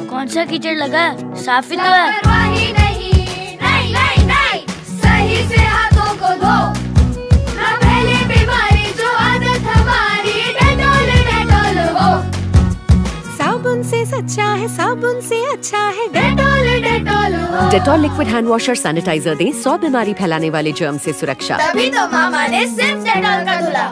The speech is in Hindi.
सा कीचड़ लगा? साफ़ ही तो है। लापरवाही नहीं नहीं नहीं नहीं। सही से हाथों को धो। पहले बीमारी जो आदत हमारी डेटोल डेटोल हो। साबुन से सच्चा है साबुन से अच्छा है। डेटोल डेटोल हो। डेटॉल लिक्विड हैंड वॉश और सैनिटाइजर दे सौ बीमारी फैलाने वाले जर्म से सुरक्षा। तभी तो मामा ने सिर्फ़ डेटोल का धुला।